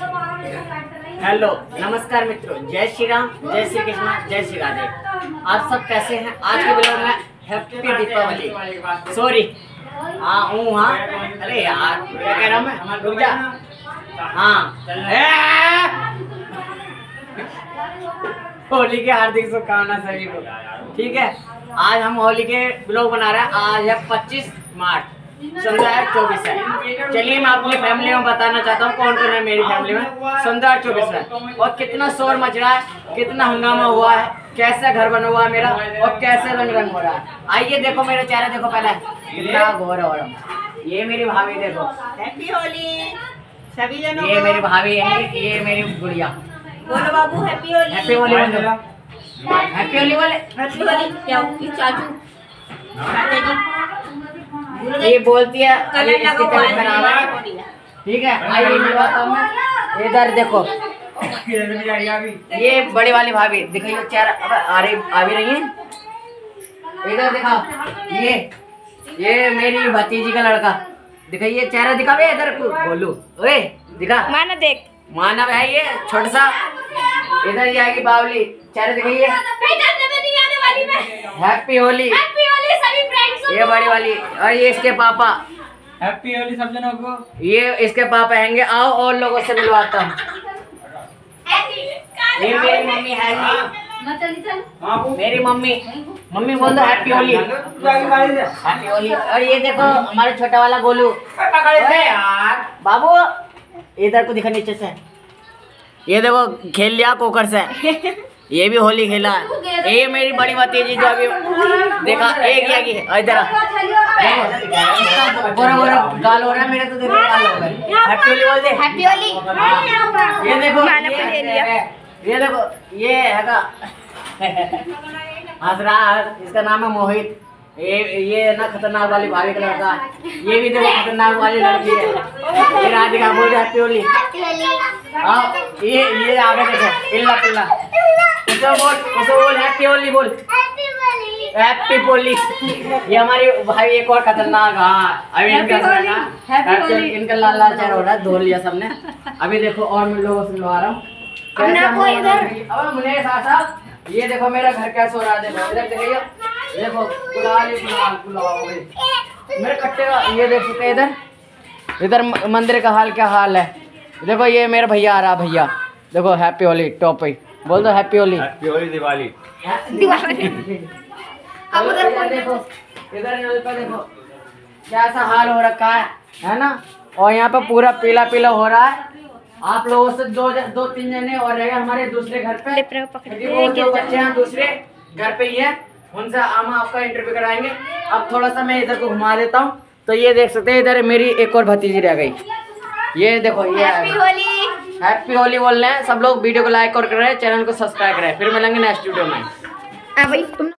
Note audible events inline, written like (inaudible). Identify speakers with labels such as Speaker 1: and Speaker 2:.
Speaker 1: Hello, नमस्कार मित्रों, जय श्री राम जय श्री कृष्ण, जय श्री राधे। आप सब कैसे हैं? आज के ब्लॉग में हैप्पी दीपावली। सॉरी हाँ हूँ हाँ। अरे यार, क्या कह रहा हूँ मैं? रुक जा। हाँ। होली की हार्दिक शुभकामना सभी को। ठीक है? आज हम होली के ब्लॉग बना रहे हैं, आज है पच्चीस मार्च। संध्या चौबीस है। चलिए मैं अपनी फैमिली में बताना चाहता हूँ कौन कौन है मेरी फैमिली में। संध्या चौबीस है। और कितना शोर मच रहा है कितना हंगामा हुआ है कैसे घर बना हुआ है मेरा और कैसे रंग रंग हो रहा है। आइए देखो मेरा चेहरा देखो पहले। कितना घोर हो रहा ये मेरी भाभी देखो।
Speaker 2: सभी जनों
Speaker 1: ये मेरी भाभी है ये मेरी गुड़िया।
Speaker 2: बोलो बाबू हैप्पी होली
Speaker 1: हैप्पी होली बोल। हैप्पी होली बोले।
Speaker 2: हैप्पी होली क्या चाचू जी।
Speaker 1: ये बोलती है
Speaker 2: कलर
Speaker 1: है ठीक है आइए इधर देखो। ये बड़ी वाली भाभी दिखाइए चेहरा अबे आ रही आ भी रही है। इधर दिखाओ। ये ये मेरी भतीजी का लड़का। दिखाइए चेहरा दिखा बे इधर। को बोलू ओए दिखा।
Speaker 2: माना देख।
Speaker 1: मानव है ये छोटा सा इधर ये आएगी बावली। चेहरा दिखाइए। हैप्पी होली। ये बड़ी वाली और ये इसके पापा।
Speaker 3: हैप्पी होली सब जनों को।
Speaker 1: ये इसके पापा हैंगे आओ और लोगों से मिलवाता हूँ। ये मेरी मम्मी है मेरी मम्मी मम्मी बोल दो हैप्पी होली हैप्पी होली और ये देखो हमारे छोटा वाला गोलू। बाबू इधर को दिखा नीचे से। ये देखो खेल लिया कोकर से। (laughs) ये भी होली खेला। है ये मेरी बड़ी भतीजी जो अभी देखा एक ही है इधर बोरा बोरा गाल हो रहा है मेरे तो देखो गाल हो गए हैप्पी होली बोल दे।
Speaker 2: हैप्पी होली
Speaker 1: ये देखो
Speaker 2: माना
Speaker 1: ये,
Speaker 2: ले लिया।
Speaker 1: ये देखो ये है का (laughs) हंस रहा है इसका नाम है मोहित। ये ये ना खतरनाक वाली भाभी का। लड़का ये भी देखो खतरनाक वाली लड़की है। ये राधिका बोल हैप्पी होली हाँ ये ये आगे देखो इल्ला पिल्ला। बोल? बोल? हैप्पी होली बोल। हैप्पी होली ये हमारी भाई एक और खतरनाक हाँ अभी इनका ना। इनका लाल लाल चेहरा हो रहा है धो लिया सबने। अभी देखो और मैं लोगों से मिलवा रहा हूँ। अब ये देखो मेरा घर कैसे हो रहा है। देखो इधर देखिए देखो गुलाल ही गुलाल गुलाल हो गई। मेरे कट्टे का ये देख सकते हैं इधर। इधर मंदिर का हाल क्या हाल है? देखो ये मेरा भैया आ रहा है भैया। देखो हैप्पी होली टॉप पे। बोल दो हैप्पी होली
Speaker 3: हैप्पी होली दिवाली दिवाली
Speaker 1: अब उधर देखो इधर देखो। कैसा हाल हो रखा है है ना? और यहाँ पे पूरा पीला पीला हो रहा है। आप लोगों से दो दो तीन जने और रहेगा हमारे दूसरे घर पे। क्योंकि वो जो बच्चे हैं दूसरे घर पे ही है। उनसे हम आपका इंटरव्यू कराएँगे। अब थोड़ा सा मैं इधर को घुमा देता हूँ। तो ये देख सकते हैं इधर मेरी एक और भतीजी रह गई। ये देखो ये
Speaker 2: हैप्पी होली
Speaker 1: हैप्पी होली बोल रहे हैं। सब लोग वीडियो को लाइक और कर रहे चैनल को सब्सक्राइब करें। फिर मिलेंगे नेक्स्ट वीडियो में।